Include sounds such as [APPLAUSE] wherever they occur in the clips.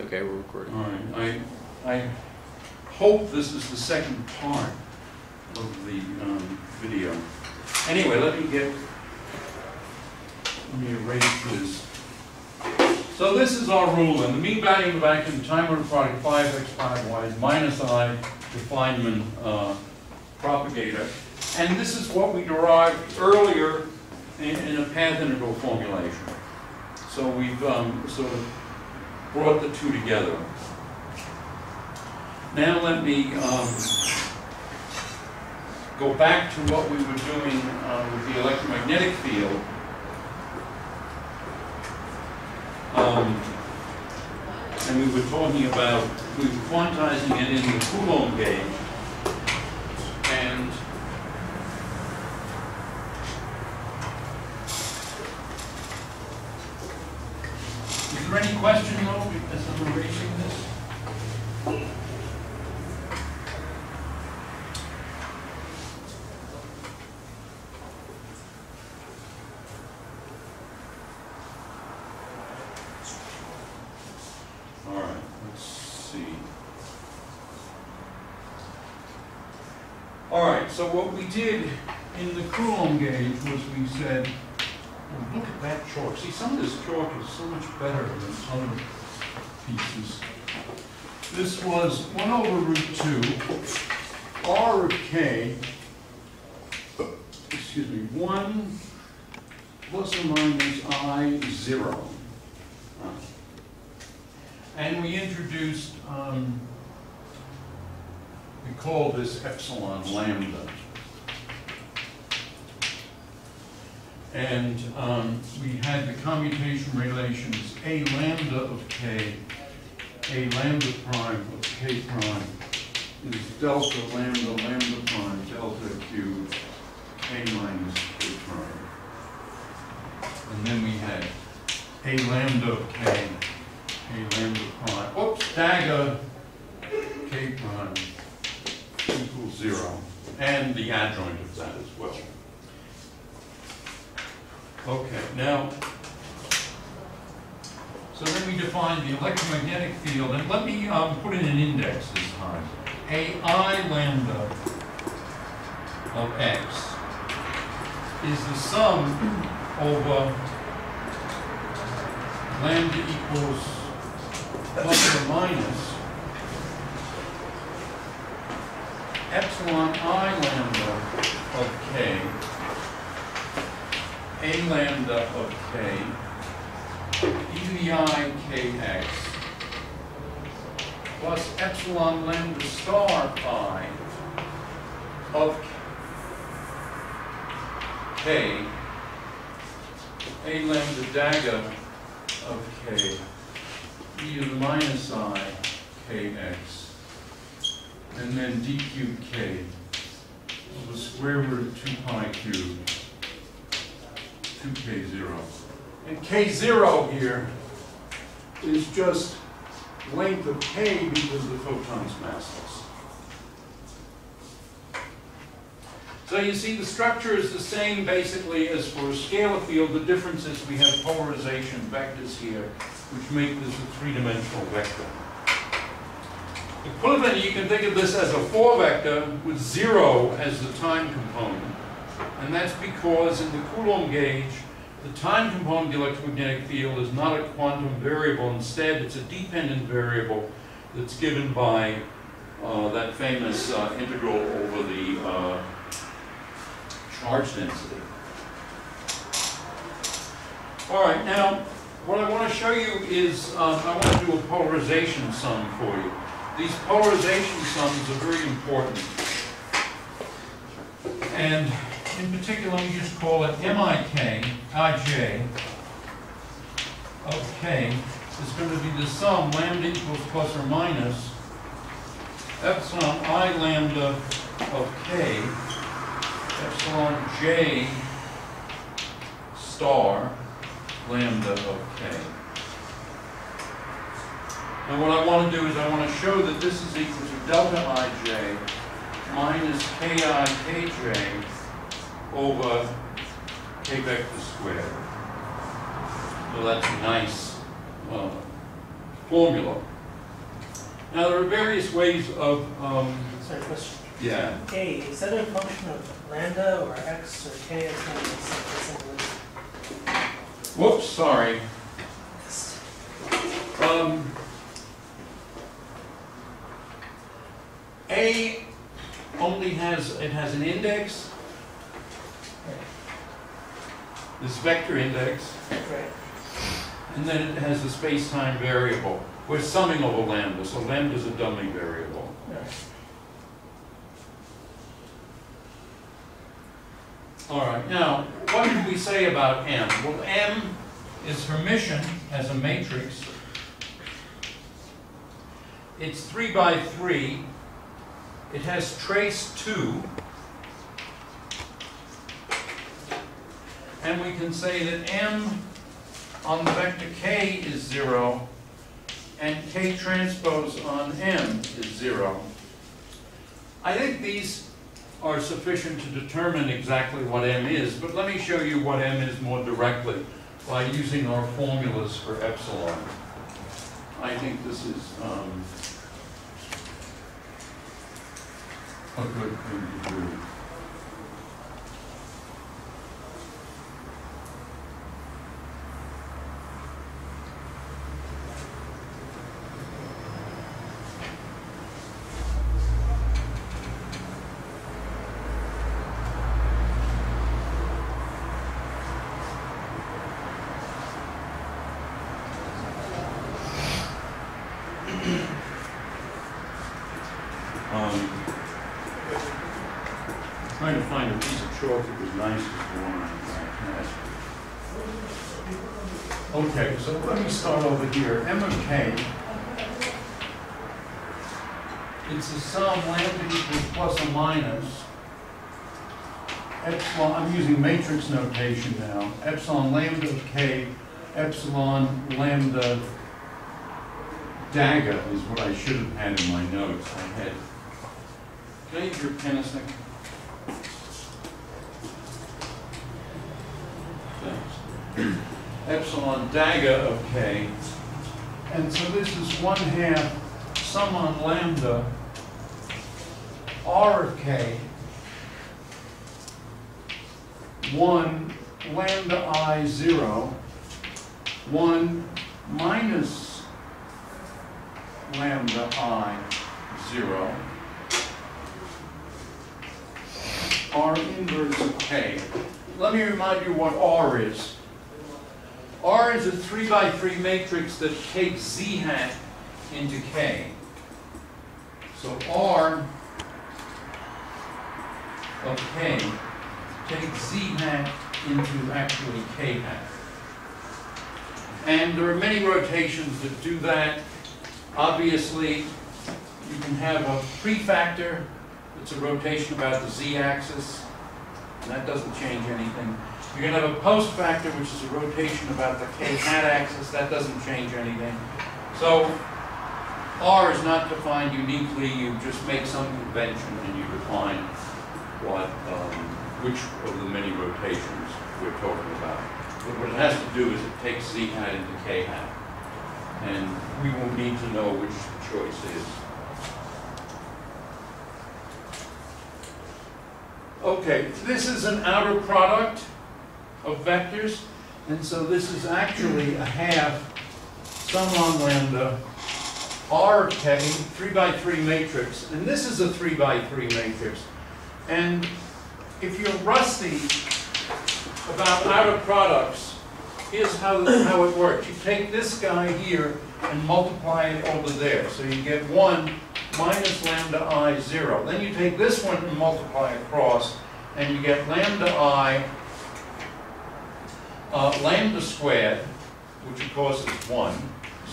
Okay, we're recording. All right, I, I hope this is the second part of the um, video. Anyway, let me get, let me erase this. So this is our rule, and the mean value of the vacuum, time order product, phi x phi y is minus i, the Feynman uh, propagator. And this is what we derived earlier in, in a path integral formulation. So we've um, sort of brought the two together. Now let me um, go back to what we were doing uh, with the electromagnetic field. Um, and we were talking about, we were quantizing it in the Coulomb gauge. And is there any question though, as I'm erasing this? All right, let's see. All right, so what we did in the Coulomb gauge was we said, well, look at that chalk. See, some of this chalk is so much better than other pieces. This was one over root two, R of k, excuse me, one plus or minus I zero. And we introduced, um, we call this epsilon lambda. And um, we had the commutation relations A lambda of k, A lambda prime of k prime is delta lambda lambda prime delta cubed k minus k prime. And then we had A lambda of k, a lambda prime, oops, dagger, k prime equals zero, and the adjoint of that as well. Okay, now, so then we define the electromagnetic field, and let me um, put in an index this time. A i lambda of x is the sum over lambda equals plus or minus epsilon i lambda of k, a lambda of k, e to the i kx, plus epsilon lambda star phi of k, a lambda dagger of k, e to the minus i kx, and then d cubed k over square root of 2 pi cubed, 2k zero. And k zero here is just length of k because the photon's massless. So you see the structure is the same basically as for a scalar field. The difference is we have polarization vectors here which make this a three-dimensional vector. Equivalently, you can think of this as a four vector with zero as the time component. And that's because in the Coulomb gauge, the time component of the electromagnetic field is not a quantum variable. Instead, it's a dependent variable that's given by uh, that famous uh, integral over the uh, charge density. All right, now, what I want to show you is, uh, I want to do a polarization sum for you. These polarization sums are very important. And in particular, let me just call it MIK, IJ, of K is going to be the sum lambda equals plus or minus epsilon I lambda of K, epsilon J star lambda of K. And what I want to do is I want to show that this is equal to delta ij minus ki kj over k vector squared. So that's a nice uh, formula. Now, there are various ways of, um, Sorry, question. yeah, A, is that a function of lambda or x or k? It's not really simple, simple. whoops, sorry. Um, A only has, it has an index, this vector index, Right. and then it has the space-time variable. We're summing over lambda, so lambda is a dummy variable. Right. All right, now, what did we say about M? Well, M is Hermitian as a matrix. It's three by three. It has trace two. And we can say that M on the vector K is zero, and K transpose on M is zero. I think these are sufficient to determine exactly what M is, but let me show you what M is more directly by using our formulas for epsilon. I think this is um, a good thing to do. Um, Trying to find a of was nice one I had. Okay, so let me start over here. M. It's a sum lambda equals plus or minus. Epsilon, I'm using matrix notation now. Epsilon lambda K, epsilon lambda dagger is what I should have had in my notes. I had, can I use your pen a second? Epsilon dagger of K. And so this is one half sum on lambda R of K. One lambda I zero. One minus lambda I zero. R inverse of K. Let me remind you what R is. R is a three by three matrix that takes Z hat into K. So R of K takes Z hat into actually K hat. And there are many rotations that do that. Obviously, you can have a prefactor, it's a rotation about the z-axis, and that doesn't change anything. You're going to have a post factor, which is a rotation about the k hat axis, that doesn't change anything. So R is not defined uniquely, you just make some convention and you define what, um, which of the many rotations we're talking about. But what it has to do is it takes z hat into k hat. And we will need to know which choice is. Okay, this is an outer product of vectors, and so this is actually a half sum on lambda R of three by three matrix, and this is a three by three matrix. And if you're rusty about outer products, here's how, how it works. You take this guy here and multiply it over there. So you get one minus lambda i zero. Then you take this one and multiply across, and you get lambda i uh, lambda squared, which of course is one,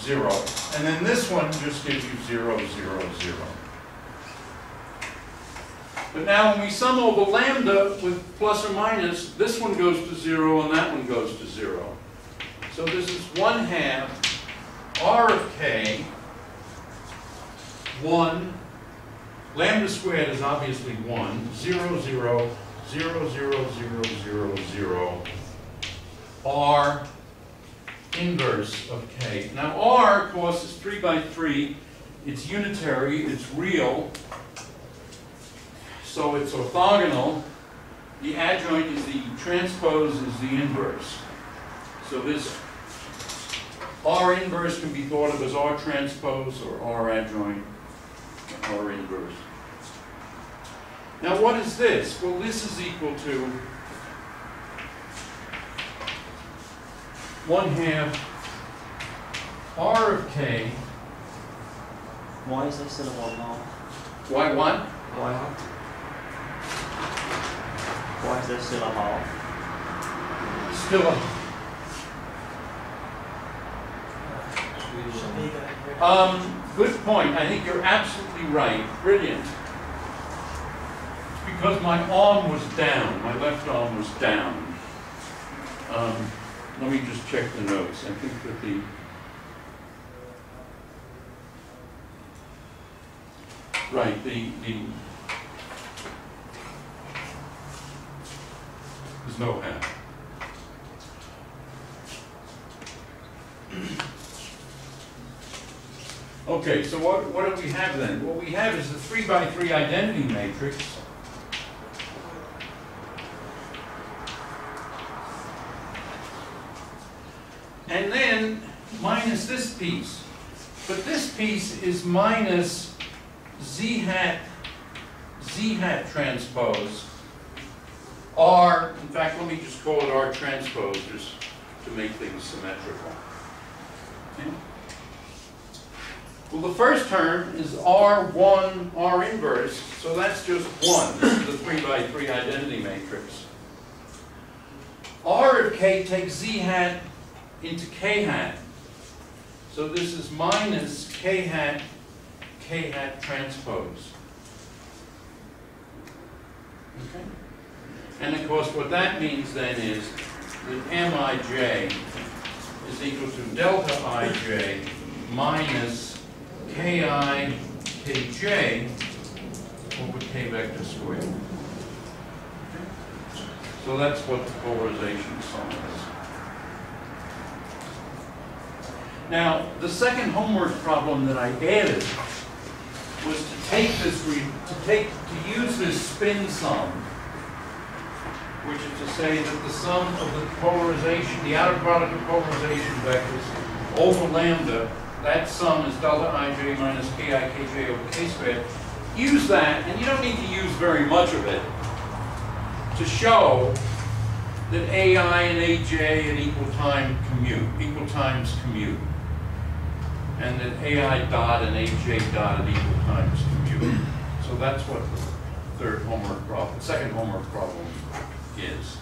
zero. And then this one just gives you zero, zero, zero. But now when we sum over lambda with plus or minus, this one goes to zero and that one goes to zero. So this is one half r of k, one, lambda squared is obviously one, zero, zero, zero, zero, zero, zero, zero, r inverse of k. Now r, of course, is three by three. It's unitary, it's real. So it's orthogonal. The adjoint is the transpose is the inverse. So this R inverse can be thought of as R transpose or R adjoint, or R inverse. Now what is this? Well, this is equal to one half R of K. Why is there still a one now? Why 1? Why half? Why is there still a half? Still a good. Um, good point. I think you're absolutely right. Brilliant. It's because my arm was down. My left arm was down. Um, let me just check the notes. I think that the. Right, the, the. There's no half. Okay, so what, what do we have then? What we have is the three by three identity matrix. And then minus this piece. But this piece is minus z hat, z hat transpose. R, in fact, let me just call it R transpose, just to make things symmetrical. Okay? Well, the first term is R1, R inverse, so that's just one. This is the three by three identity matrix. R of K takes Z hat into K hat. So this is minus K hat, K hat transpose. Okay? And of course, what that means then is that Mij is equal to delta Ij minus ki kj over k vector squared. So that's what the polarization sum is. Now, the second homework problem that I added was to take this, to take, to use this spin sum, which is to say that the sum of the polarization, the outer product of polarization vectors over lambda that sum is delta ij minus ki kj over k squared. Use that, and you don't need to use very much of it, to show that ai and aj at equal time commute, equal times commute. And that ai dot and aj dot at equal times commute. So that's what the third homework problem, second homework problem is.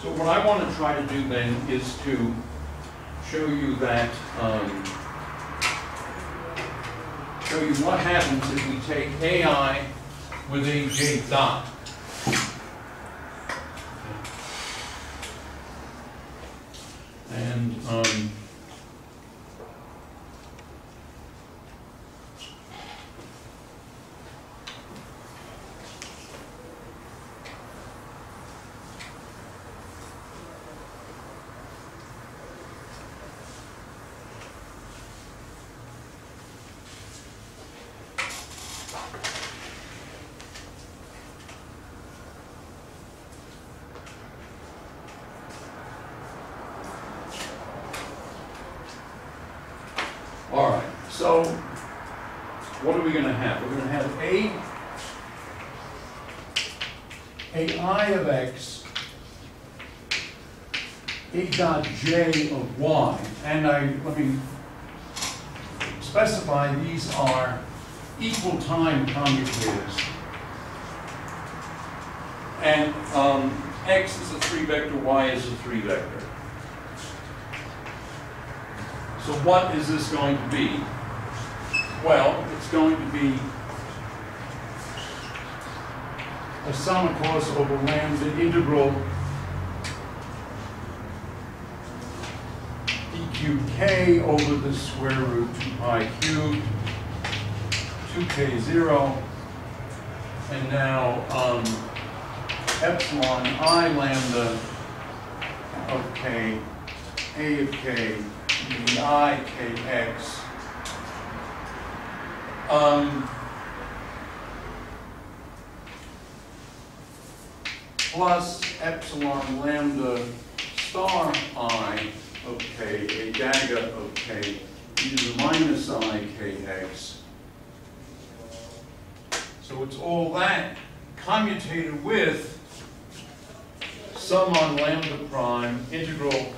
So what I want to try to do then is to show you that, um, show you what happens if we take AI with AJ dot. And, um, All right, so what are we gonna have? We're gonna have a, a i of x, a dot j of y, and I, let me specify these are equal time commutators. And, um, x is a three vector, y is a three vector. So what is this going to be? Well, it's going to be a sum of course over lambda integral cubed k over the square root two pi cubed, two k zero. And now, um, epsilon i lambda of k, a of k, the i kx. Um, plus epsilon lambda star i of k, a dagger of k, e to the minus i kx. So it's all that commutated with sum on lambda prime integral,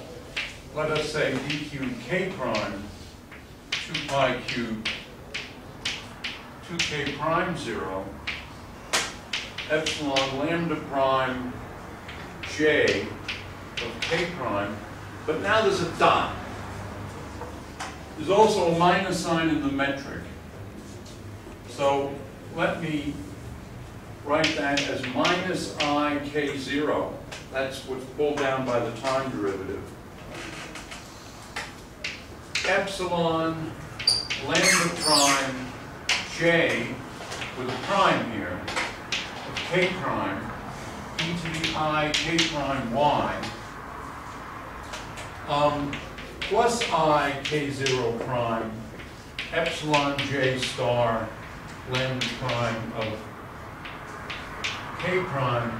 let us say d cubed k prime, two pi cubed, two k prime zero, epsilon lambda prime j of k prime, but now there's a dot. There's also a minus sign in the metric. So let me write that as minus i k zero. That's what's pulled down by the time derivative. Epsilon lambda prime j with a prime here of k prime e to the i k prime y um, plus i k zero prime epsilon j star lambda prime of k prime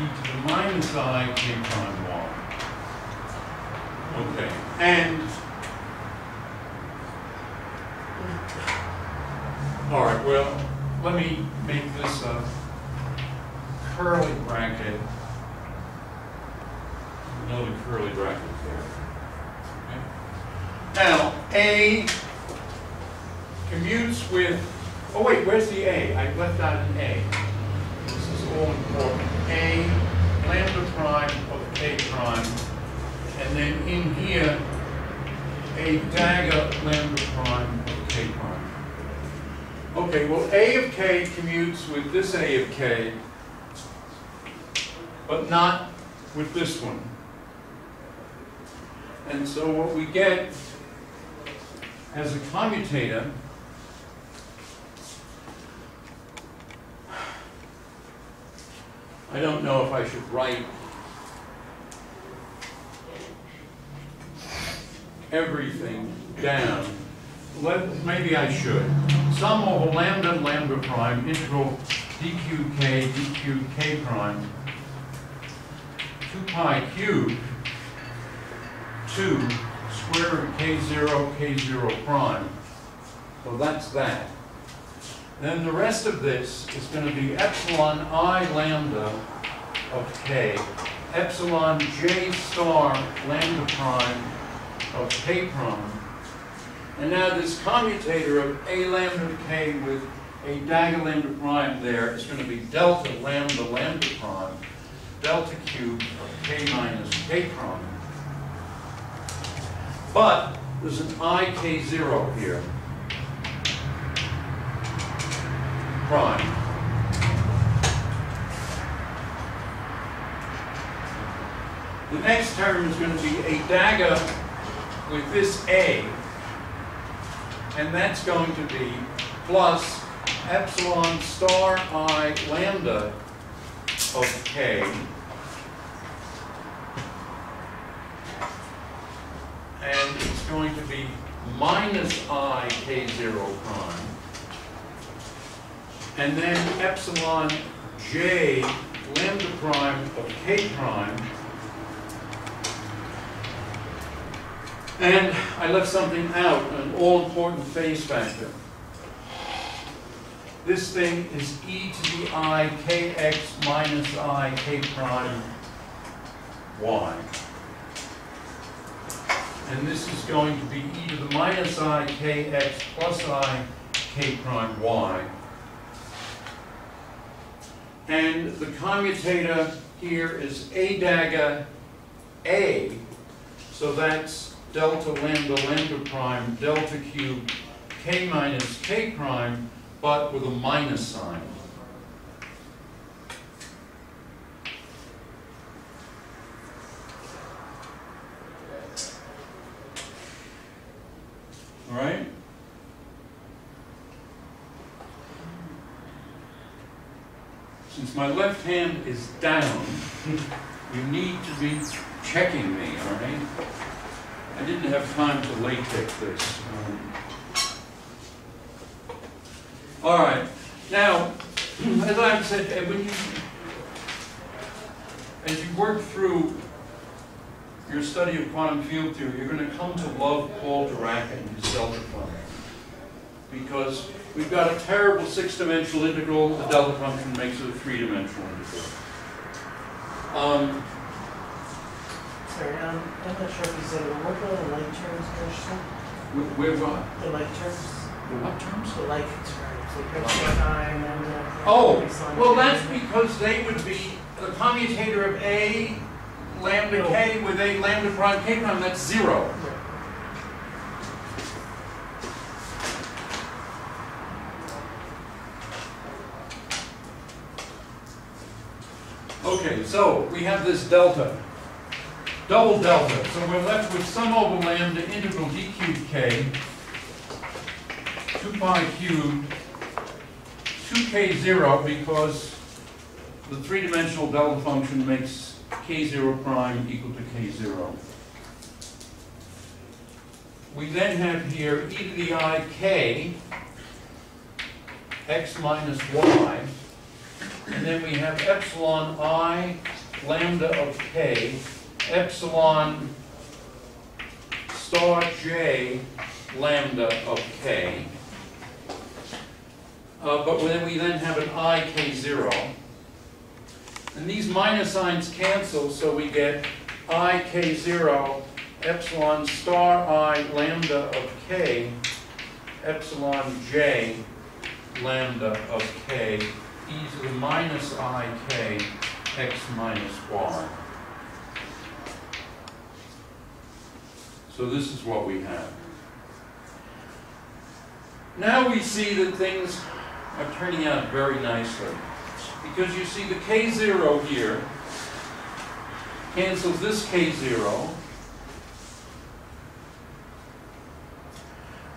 e to the minus i k prime y. Okay, and all right, well, let me make this a curly bracket. Another curly bracket there. Okay. Now, A commutes with, oh wait, where's the A? I left out an A. This is all important. A lambda prime of K prime, and then in here, a dagger lambda prime of K prime. Okay, well, A of K commutes with this A of K, but not with this one. And so what we get as a commutator I don't know if I should write everything down. Let, maybe I should. Sum over lambda lambda prime integral d cubed k d cubed k prime 2 pi cubed 2 square root k zero k zero prime. So that's that. Then the rest of this is going to be epsilon i lambda of k, epsilon j star lambda prime of k prime. And now this commutator of a lambda k with a dagger lambda prime there is going to be delta lambda lambda prime, delta cubed of k minus k prime. But there's an i k zero here. prime. The next term is going to be a dagger with this A, and that's going to be plus epsilon star i lambda of k and it's going to be minus i k zero prime and then epsilon j lambda prime of k prime. And I left something out, an all-important phase factor. This thing is e to the i kx minus i k prime y. And this is going to be e to the minus i kx plus i k prime y. And the commutator here is a dagger A, so that's delta lambda lambda prime delta cube k minus k prime, but with a minus sign. All right? Since my left hand is down, [LAUGHS] you need to be checking me, all right? I didn't have time to LaTeX this. um. All right, now, [CLEARS THROAT] as I've said, when you, as you work through your study of quantum field theory, you're gonna come to love Paul Dirac and his delta function. Because we've got a terrible six-dimensional integral, the delta function makes it a three-dimensional integral. Um, Um, I'm not sure if you said, what were the like terms, wh- where, what? The like terms? The what terms? The like terms, like epsilon and then the. Oh, epsilon well, that's because they would be the commutator of A lambda K with A lambda prime K prime, that's zero. Right. Okay, so we have this delta, double delta, so we're left with sum over lambda integral d cubed k, two pi cubed, two k zero, because the three-dimensional delta function makes k zero prime equal to k zero. We then have here e to the i k, x minus y, and then we have epsilon i lambda of k, epsilon star j lambda of k. Uh, but then we then have an i k zero. And these minus signs cancel, so we get i k zero epsilon star i lambda of k epsilon j lambda of k e to the minus i k x minus y. So this is what we have. Now we see that things are turning out very nicely. Because you see the k zero here cancels this k zero.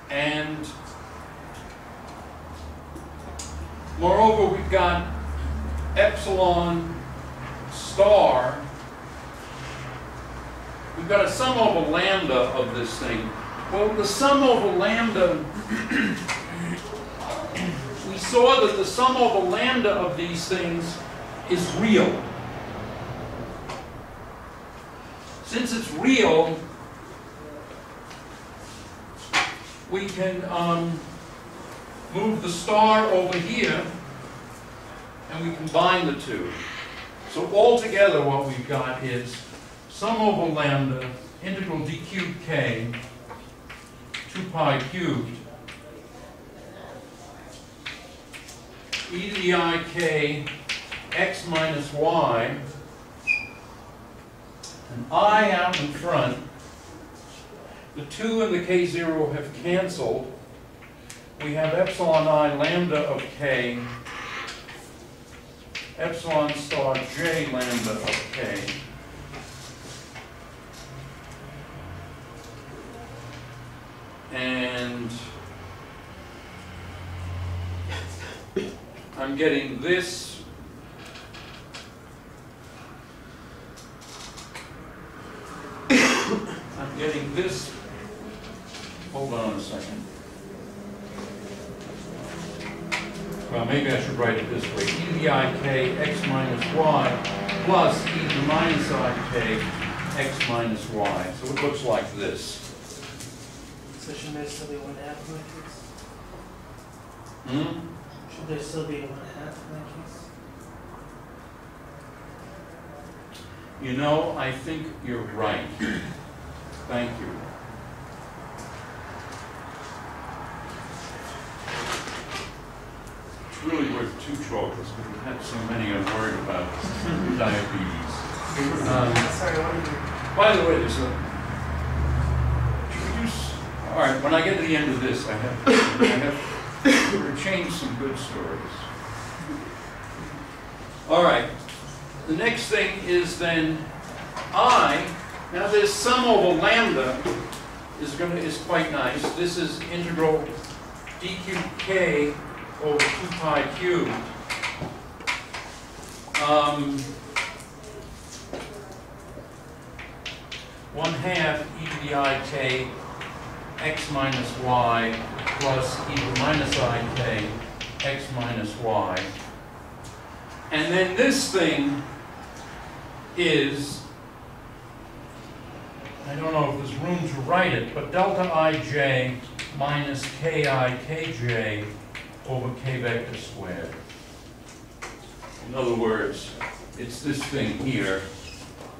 And Moreover, we've got epsilon star. We've got a sum over lambda of this thing. Well, the sum over lambda, we saw that the sum over lambda of these things is real. Since it's real, we can um, move the star over here, and we combine the two. So altogether, what we've got is sum over lambda, integral d cubed k, 2 pi cubed, e to the i k, x minus y, an i out in front. The 2 and the k0 have canceled, we have epsilon i lambda of k, epsilon star j lambda of k. And I'm getting this I'm getting this, hold on a second. Well, maybe I should write it this way, e to the i k x minus y plus e to the minus i k x minus y. So it looks like this. So should there still be one half in that case? Hmm? Should there still be one half in that case? You know, I think you're right. Thank you. It's really worth two chocolates, but we've had so many, I'm worried about diabetes. Um, Sorry, what did you? By the way, there's a, should we use, all right, when I get to the end of this, I have, I have, some good stories. All right, the next thing is then I, now this sum over lambda is gonna, is quite nice. This is integral d cubed k over two pi cubed. um, one half e to the i k x minus y plus e to the minus i k x minus y. And then this thing is, I don't know if there's room to write it, but delta ij minus ki kj over k vector squared. In other words, it's this thing here,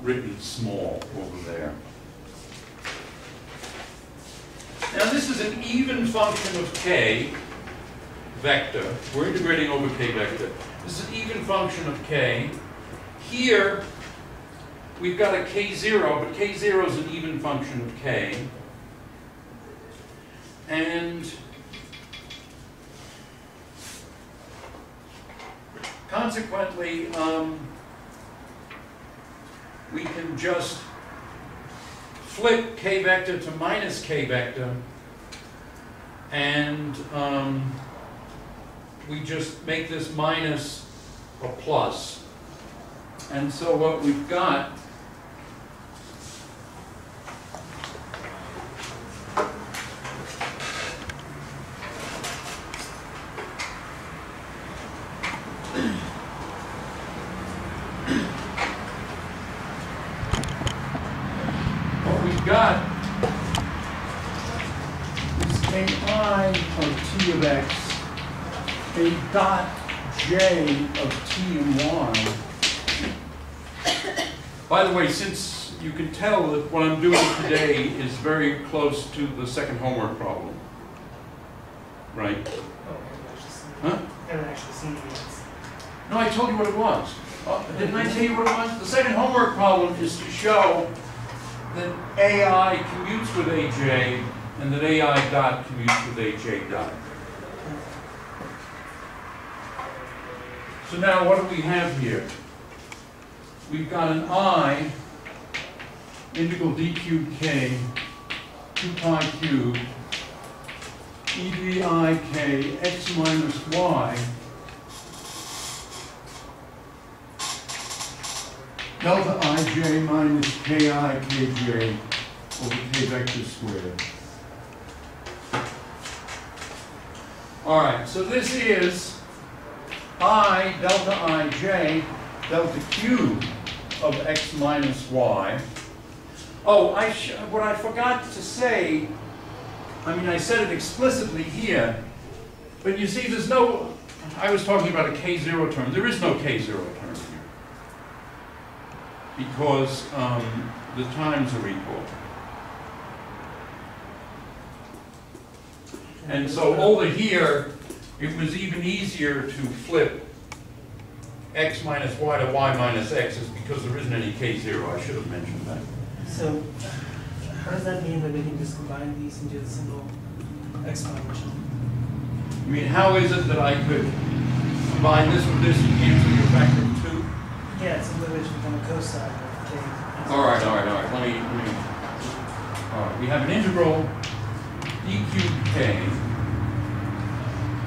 written small over there. Now, this is an even function of k vector. We're integrating over k vector. This is an even function of k. Here, we've got a k0, but k0 is an even function of k. And consequently, um, we can just flip k vector to minus k vector, and um, we just make this minus a plus. And so what we've got what we've got is a i of t of x, a dot j of t and y. By the way, since you can tell that what I'm doing today is very close to the second homework problem. Right? Oh, I haven't actually seen it. Huh? Haven't actually seen it. No, I told you what it was. Oh, Didn't I tell you what it was? The second homework problem is to show that AI commutes with AJ and that AI dot commutes with AJ dot. So now what do we have here? We've got an I integral d cubed k, 2 pi cubed, e the i k x minus y delta ij minus ki kj over k vector squared. All right, so this is i delta ij delta q of x minus y. Oh, I, what I forgot to say, I mean, I said it explicitly here, but you see, there's no, I was talking about a k0 term. There is no k0 term here because um, the times are equal. And so over here, it was even easier to flip x minus y to y minus x is because there isn't any k0. I should have mentioned that. So, how does that mean that we can just combine these into a single exponential? I mean, how is it that I could combine this with this and cancel your factor of two? Yeah, it's simply which become a cosine of k. All right, all right, all right, let me, let me, all right, we have an integral d cubed k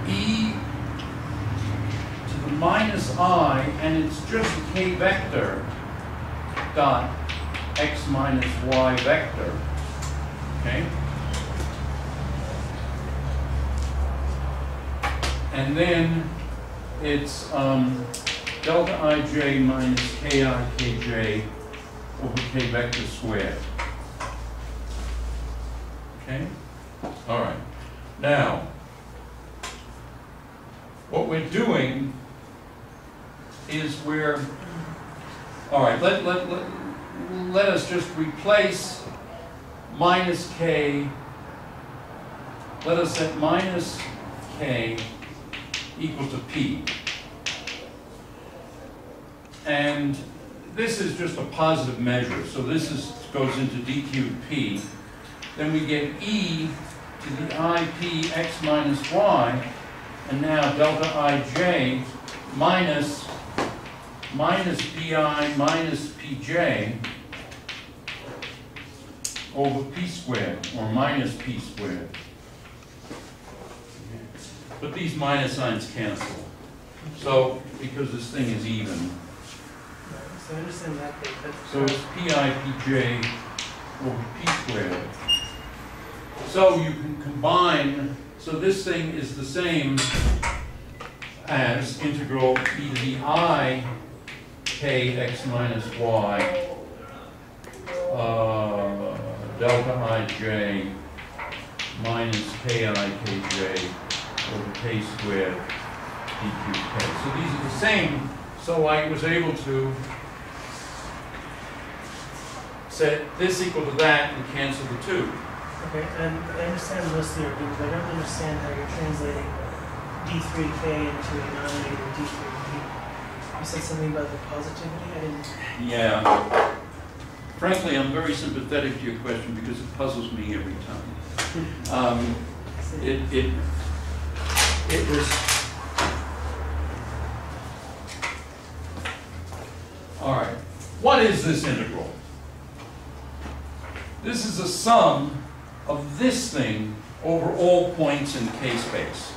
e to the minus i, and it's just a k vector dot x minus y vector, okay? And then it's um, delta ij minus ki kj over k vector squared. Okay? All right. Now, what we're doing is we're, all right, let, let, let, let us just replace minus k, let us set minus k equal to p. And this is just a positive measure, so this is, goes into d cubed p. Then we get e to the ip x minus y, and now delta ij minus, minus pi minus pj over p squared, or minus p squared. But these minus signs cancel. So, because this thing is even, So I understand that bit. So it's pi pj over p squared. So you can combine, so this thing is the same as integral e to the i k x minus y uh, delta ij minus ki over k squared dqk. So these are the same, so I was able to set this equal to that and cancel the two. Okay, and I understand most group, but I don't understand how you're translating D three K into a non-negative D three P. You said something about the positivity, I didn't, Yeah. Frankly, I'm very sympathetic to your question because it puzzles me every time. [LAUGHS] Um. It, it, it was. All right, what is this integral? This is a sum of this thing over all points in k space.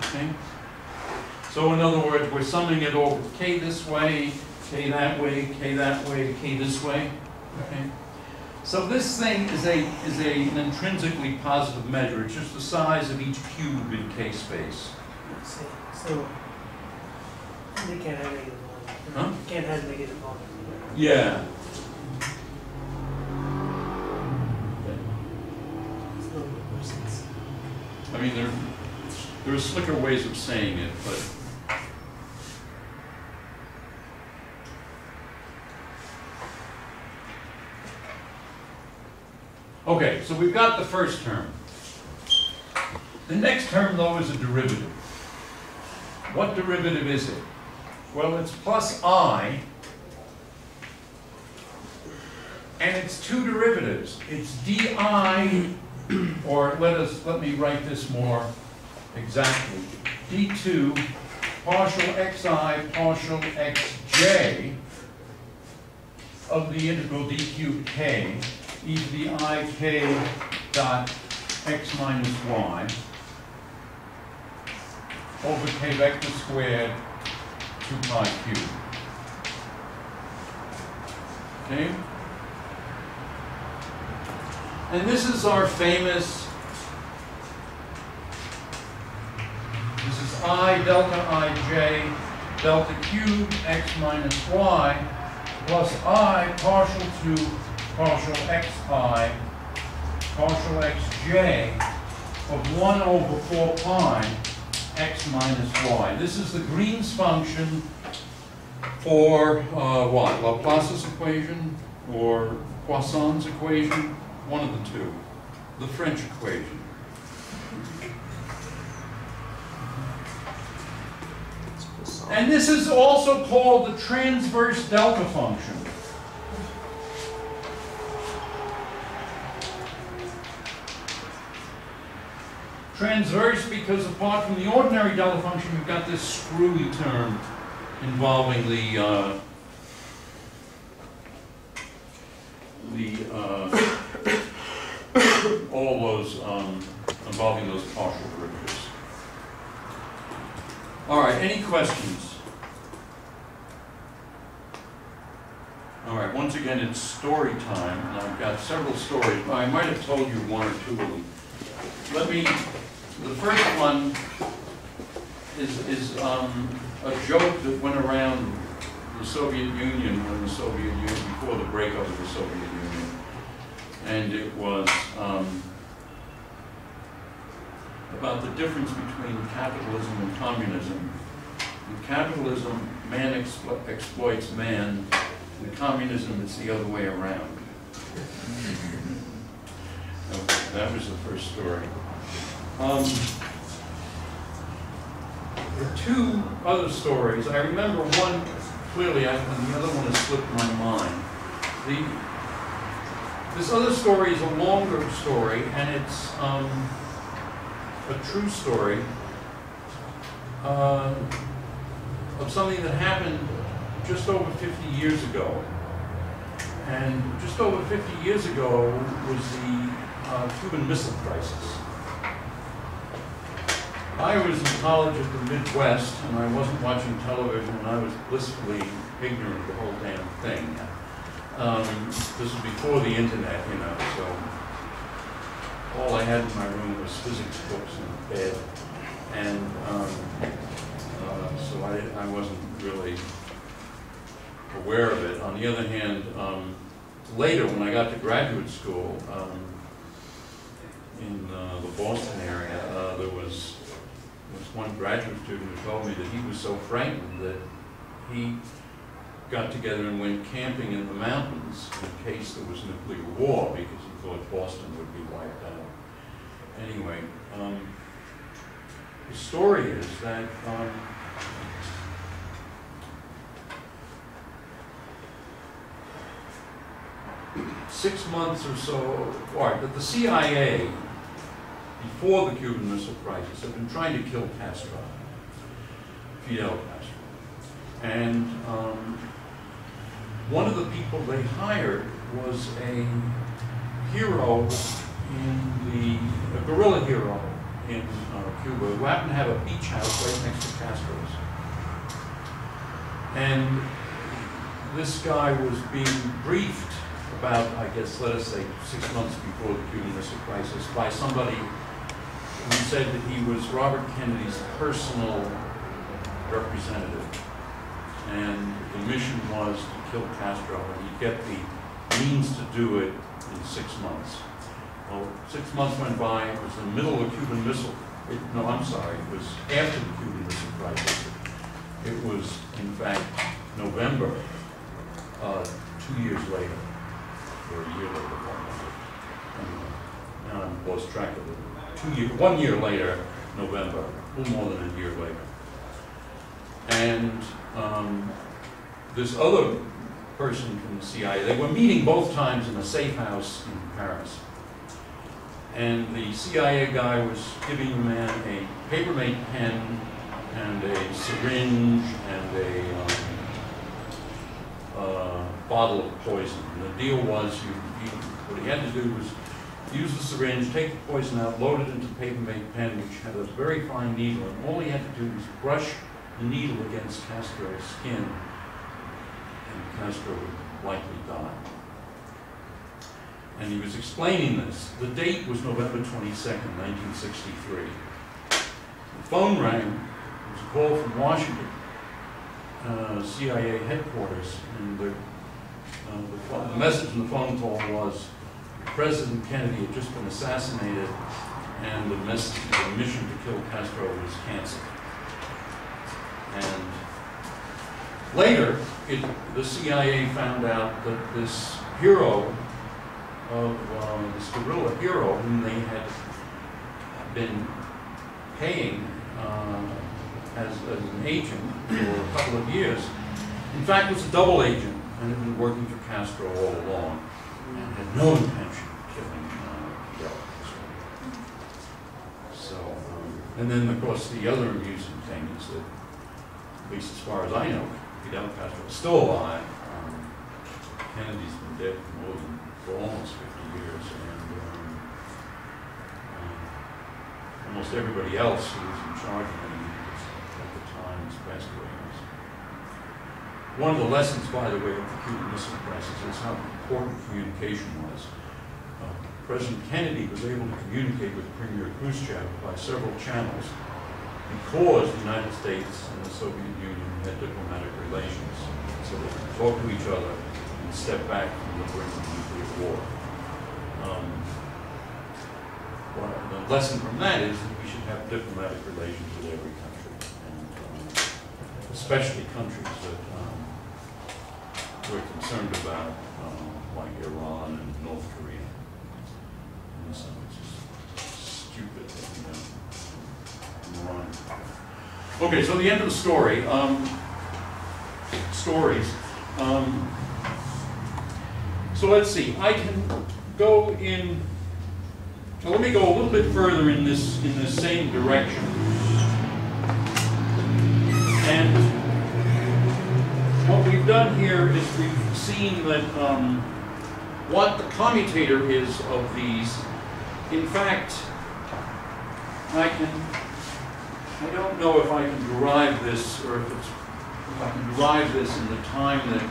Okay? So in other words, we're summing it over k this way, k that way, k that way, k this way. Okay? So this thing is a, is a, an intrinsically positive measure, it's just the size of each cube in K space. So. They can't have negative Huh? one, can't have negative one. Yeah. It's a little bit more sense. I mean, there, there are slicker ways of saying it, but. Okay, so we've got the first term. The next term, though, is a derivative. What derivative is it? Well, it's plus i, and it's two derivatives. It's di or let us, let me write this more exactly. d2 partial xi partial xj of the integral d cubed k e to the i k dot x minus y over k vector squared 2 pi cubed. Okay? And this is our famous, this is i delta ij delta cube x minus y plus i partial to partial xi partial xj of 1 over 4 pi x minus y. This is the Green's function for uh, what? Laplace's equation or Poisson's equation? One of the two. The French equation. And this is also called the transverse delta function. Transverse because apart from the ordinary delta function, we've got this screwy term involving the, uh, the, uh, all those, um, involving those partial derivatives. All right, any questions? All right, once again, it's story time, and I've got several stories. I might have told you one or two of them. Let me, the first one is, is um, a joke that went around the Soviet Union when the Soviet Union, before the breakup of the Soviet Union. And it was um, about the difference between capitalism and communism. In capitalism, man explo- exploits man. In communism, it's the other way around. [LAUGHS] Okay, that was the first story. Um, there are two other stories. I remember one clearly, I- and the other one has slipped my mind. The, this other story is a longer story, and it's um, a true story uh, of something that happened just over 50 years ago. And just over 50 years ago was the uh, Cuban Missile Crisis. I was in college at the Midwest, and I wasn't watching television, and I was blissfully ignorant of the whole damn thing. Um, this was before the internet, you know, so all I had in my room was physics books and a bed. And, um, uh, so I, I wasn't really aware of it. On the other hand, um, later, when I got to graduate school, um, in, uh, the Boston area, uh, there was, was one graduate student who told me that he was so frightened that he got together and went camping in the mountains in case there was nuclear war, because he thought Boston would be wiped out. Anyway, um, the story is that, um, six months or so, or that the CIA, before the Cuban Missile Crisis, had been trying to kill Castro, Fidel Castro. And um, one of the people they hired was a hero in the, a guerrilla hero in uh, Cuba, who happened to have a beach house right next to Castro's. And this guy was being briefed about, I guess, let us say, six months before the Cuban Missile Crisis, by somebody who said that he was Robert Kennedy's personal representative. And the mission was to kill Castro, and he'd get the means to do it in six months. Well, six months went by, it was in the middle of the Cuban Missile, it, no, I'm sorry, it was after the Cuban Missile Crisis. It was, in fact, November, uh, two years later, or a year later, anyway. Now I'm lost track of it. Two year, one year later, November, a little more than a year later. And um, this other person from the CIA, they were meeting both times in a safe house in Paris. And the CIA guy was giving the man a Papermate pen and a syringe and a um, uh, bottle of poison. And the deal was, you, you, what he had to do was use the syringe, take the poison out, load it into the Papermate pen, which had a very fine needle, and all he had to do was brush the needle against Castro's skin, and Castro would likely die. And he was explaining this. The date was November 22nd, 1963. The phone rang. It was a call from Washington, uh, CIA headquarters, and the, uh, the, the message in the phone call was President Kennedy had just been assassinated, and the, message, the mission to kill Castro was canceled. And later, it, the CIA found out that this hero of um, this guerrilla hero whom they had been paying uh, as, as an agent for a couple of years, in fact was a double agent and had been working for Castro all along had no intention of killing uh, Castro. So, um, and then of course the other amusing thing is that, at least as far as I know, Fidel Castro is still alive. Um, Kennedy's been dead for more than for almost 50 years, and um, um, almost everybody else who was in charge of him at the time has passed away. One of the lessons, by the way, of the Cuban Missile Crisis is how important communication was. Uh, President Kennedy was able to communicate with Premier Khrushchev by several channels because the United States and the Soviet Union had diplomatic relations, so they could talk to each other and step back from the brink of nuclear war. Um, well, the lesson from that is that we should have diplomatic relations with every country, and um, especially countries that we're concerned about, um, like Iran and North Korea. And so it's just stupid. Iran. Okay, so the end of the story. Um, stories. Um, so let's see, I can go in, well, let me go a little bit further in this, in this same direction. And done here is we've seen that um, what the commutator is of these, in fact, I can, I don't know if I can derive this or if if I can derive this in the time that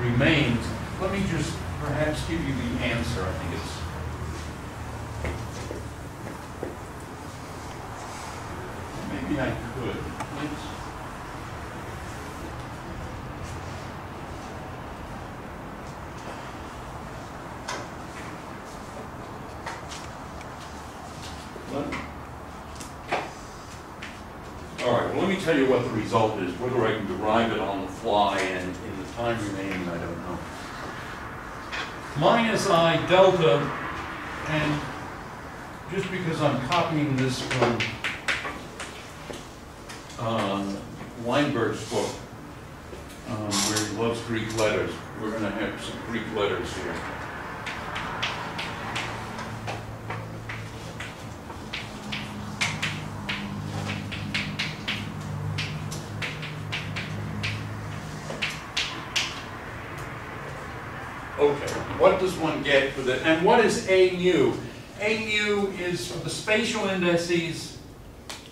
remains, let me just perhaps give you the answer, I think it's. Maybe I could. It's- Let- All right, well, let me tell you what the result is, whether I can derive it on the fly and in the time remaining, I don't know. Minus I delta, and just because I'm copying this from uh, Weinberg's book, um, where he loves Greek letters, we're gonna have some Greek letters here. Okay, what does one get for the, and what is A mu? A mu is for the spatial indices,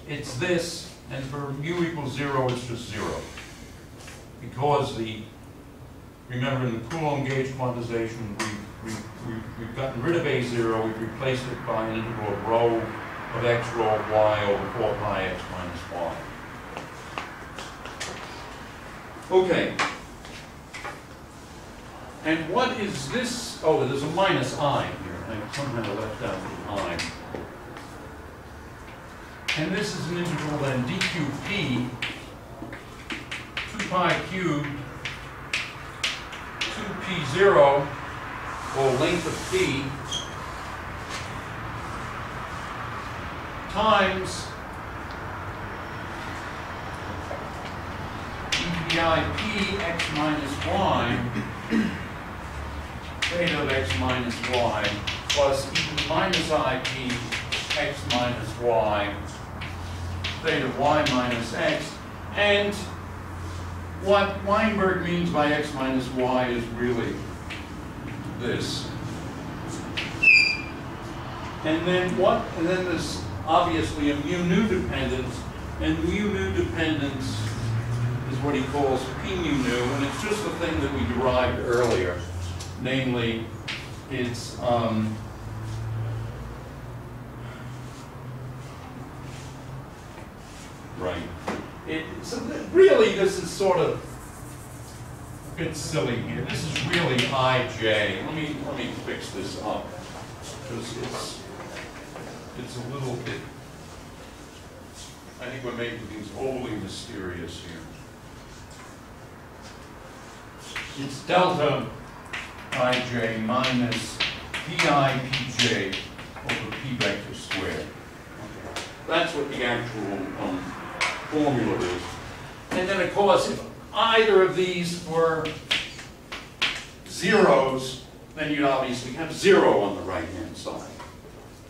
it's this, and for mu equals zero, it's just zero. Because the, remember in the Coulomb gauge quantization, we've, we've, we've- we've gotten rid of A zero, we've replaced it by an integral of rho of x rho of y over four pi x minus y. Okay. And what is this, oh, there's a minus i here, I somehow left out the i. And this is an integral then dqp, two pi cubed, two p zero, or length of p, times dpip x minus y, theta of x minus y plus e minus ip x minus y theta y minus x. And what Weinberg means by x minus y is really this. And then what, and then this obviously a mu nu dependence, and mu nu dependence is what he calls p mu nu, and it's just the thing that we derived earlier. Namely, it's, um, right. It, so that really, this is sort of a bit silly here. This is really ij. Let me, let me fix this up, because it's, it's a little bit, I think we're making things overly mysterious here. It's delta ij minus pi pj over p vector squared. That's what the actual um, formula is. And then, of course, if either of these were zeros, then you'd obviously have zero on the right-hand side.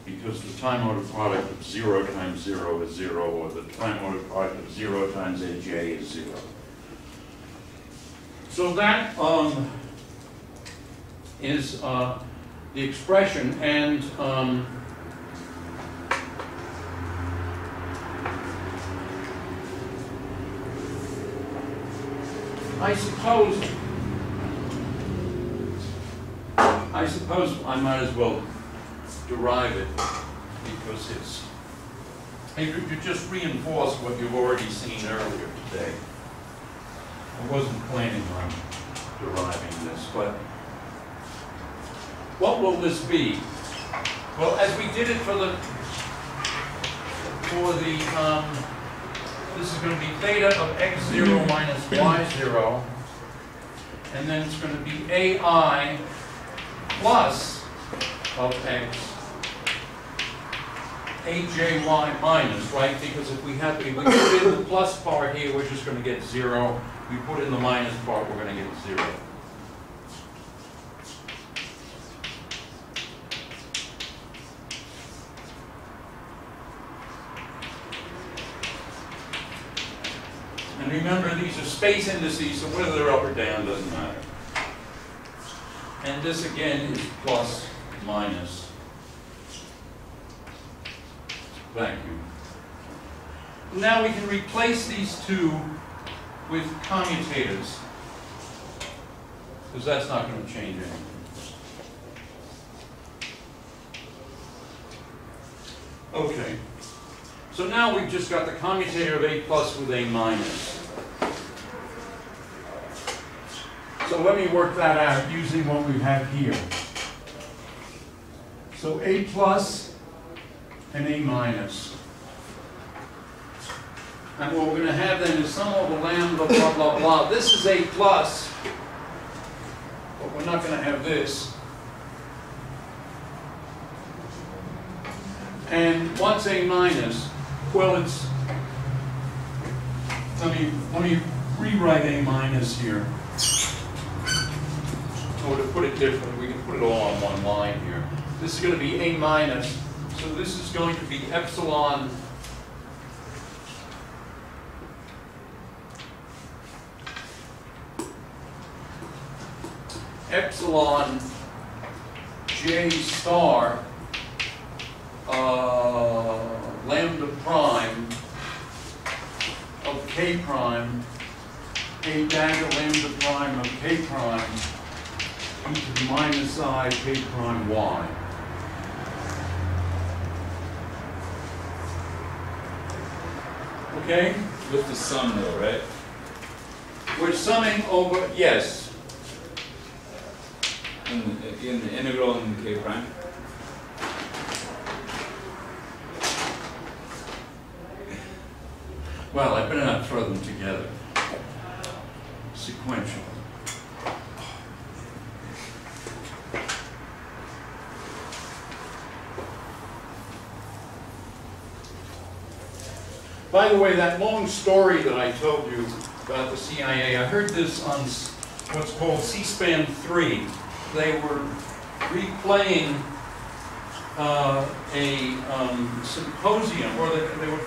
Because the time order product of zero times zero is zero, or the time order product of zero times aj is zero. So that um, is uh, the expression, and um, I suppose, I suppose I might as well derive it because it's, it it just reinforced what you've already seen earlier today. I wasn't planning on deriving this, but what will this be? Well, as we did it for the, for the, um, this is gonna be theta of x zero [CLEARS THROAT] minus y zero, and then it's gonna be ai plus of x, ajy minus, right? Because if we have, if we put in the plus part here, we're just gonna get zero. We put in the minus part, we're gonna get zero. Remember, these are space indices, so whether they're up or down doesn't matter. And this again is plus, minus, vacuum. Now we can replace these two with commutators. Because that's not gonna change anything. Okay, so now we've just got the commutator of A plus with A minus. So let me work that out using what we have here. So A plus and A minus. And what we're gonna have then is sum over lambda, blah, blah, blah. This is A plus, but we're not gonna have this. And what's A minus? Well, it's, let me, let me rewrite A minus here. Or to put it differently, we can put it all on one line here. This is gonna be A minus, so this is going to be epsilon epsilon j star uh, lambda prime of k prime, a dagger lambda prime of k prime e to the minus i k prime y. Okay? With the sum though, right? We're summing over, yes, In, in the integral in k prime. well, I better not throw them together sequentially. By the way, that long story that I told you about the CIA, I heard this on what's called C-SPAN 3. They were replaying uh, a um, symposium, or they, they were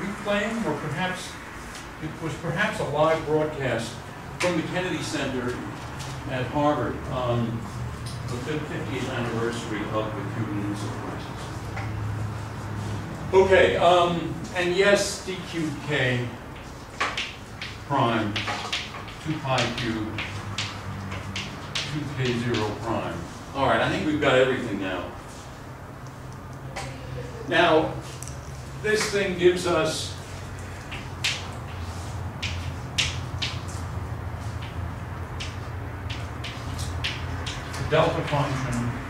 replaying, or perhaps, it was perhaps a live broadcast from the Kennedy Center at Harvard, um, the 50th anniversary of the Cuban Missile Crisis. Okay, um, and yes, d cubed k prime, 2 pi cubed, 2k 0 prime. All right, I think we've got everything now. Now, this thing gives us the delta function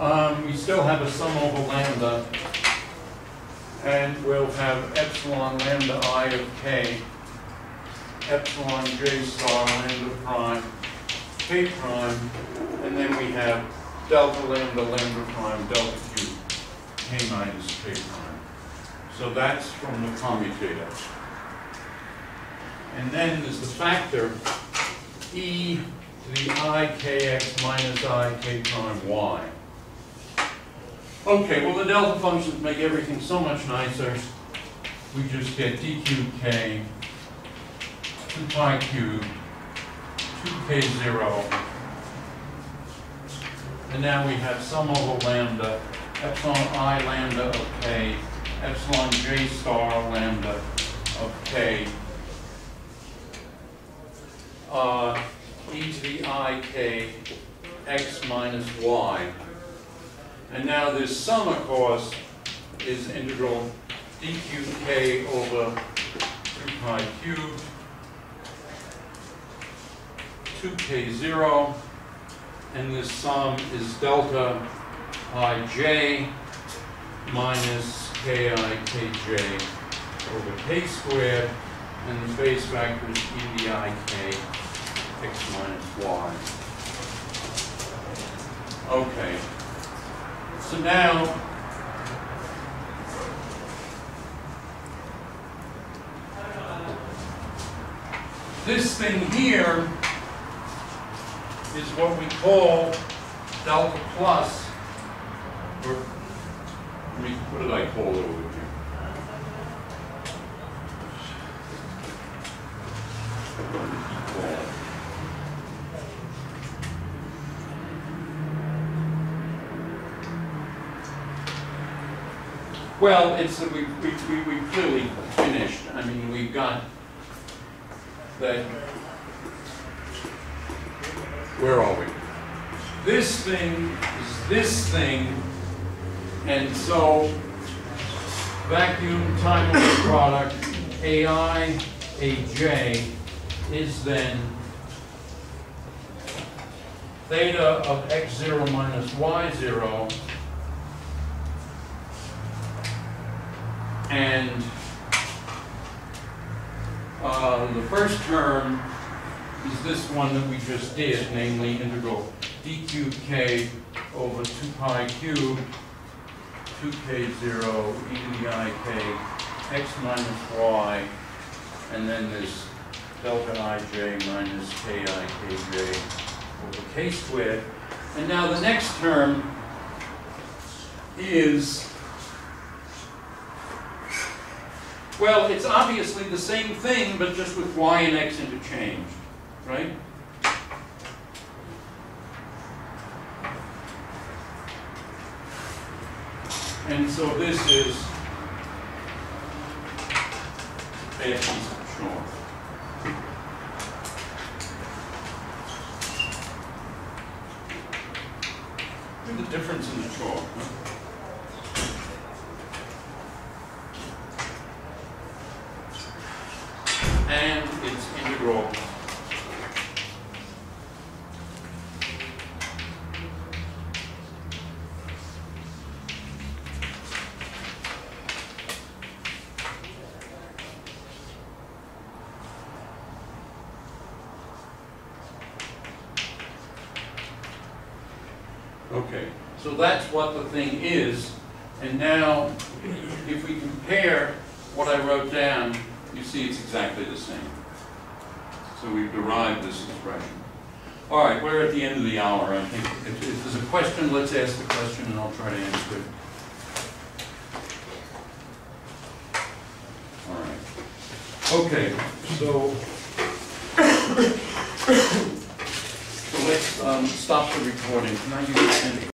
Um, we still have a sum over lambda, and we'll have epsilon lambda i of k, epsilon j star lambda prime, k prime, and then we have delta lambda lambda prime delta cube, k minus k prime. So that's from the commutator. And then there's the factor e to the i kx minus i k prime y. Okay, well, the delta functions make everything so much nicer. We just get d cubed k, 2 pi cubed, 2k 0. And now we have sum over lambda, epsilon i lambda of k, epsilon j star lambda of k, uh, e to the i k x minus y. And now this sum, of course, is integral d cubed k over 2 pi cubed, 2k 0, and this sum is delta i j minus ki kj over k squared, and the base factor is e to i k x minus y. Okay. So now, this thing here is what we call delta plus, or, what did I call it Well, it's we we we we clearly finished. I mean, we've got the. Where are we? This thing is this thing, and so vacuum time away product AI AJ is then theta of x0 minus y0 And uh, the first term is this one that we just did, namely integral d cubed k over 2 pi cubed, 2k 0 e to the i k, x minus y, and then this delta ij minus ki kj over k squared. And now the next term is Well, it's obviously the same thing, but just with y and x interchanged, right? And so this is